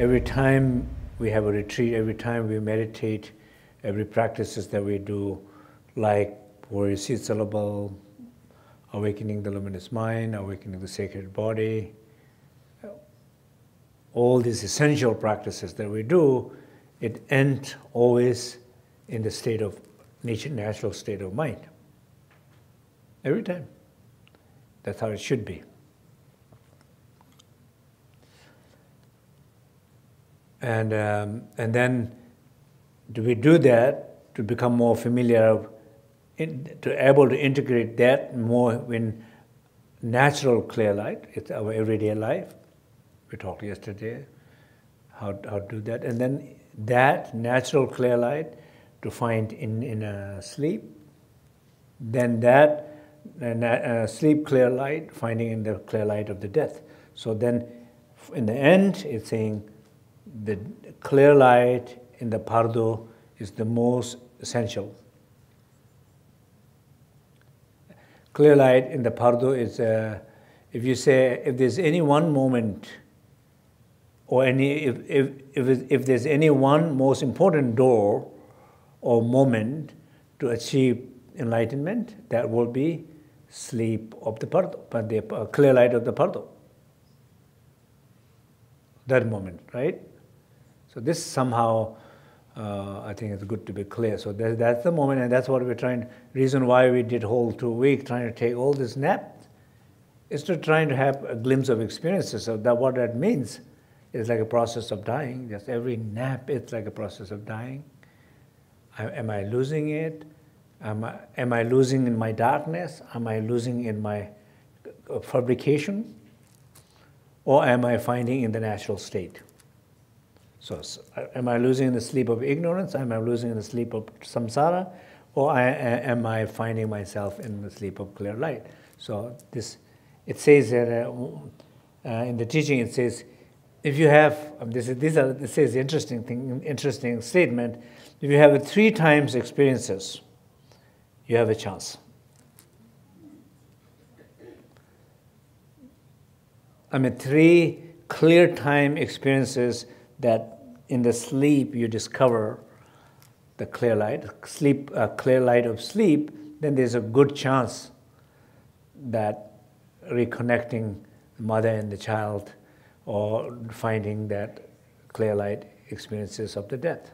every time we have a retreat, every time we meditate, every practices that we do, like warrior seed syllable, awakening the luminous mind, awakening the sacred body, all these essential practices that we do, it ends always in the state of nature, natural state of mind. Every time. That's how it should be. And, um, and then do we do that to become more familiar, in, to able to integrate that more in natural clear light, it's our everyday life. We talked yesterday how, how to do that. And then that natural clear light to find in, in a sleep, then that uh, sleep clear light, finding in the clear light of the death. So then in the end, it's saying the clear light in the bardo is the most essential. Clear light in the bardo is, uh, if you say, if there's any one moment, or any, if, if, if, if there's any one most important door or moment to achieve enlightenment, that will be sleep of the bardo, but the uh, clear light of the bardo. That moment, right? So this somehow, uh, I think it's good to be clear. So that, that's the moment, and that's what we're trying. Reason why we did whole two week trying to take all this nap is to trying to have a glimpse of experiences. So that what that means is like a process of dying. Just every nap, it's like a process of dying. I, am I losing it? Am I, am I losing in my darkness? Am I losing in my uh, fabrication? Or am I finding in the natural state? So, am I losing the sleep of ignorance? Am I losing the sleep of samsara? Or I, am I finding myself in the sleep of clear light? So this, it says that uh, uh, in the teaching, it says, if you have, um, this, is, these are, this is interesting thing, interesting statement. If you have three times experiences, you have a chance. I mean, three clear time experiences that in the sleep you discover the clear light, sleep, uh, clear light of sleep, then there's a good chance that reconnecting the mother and the child or finding that clear light experiences of the death.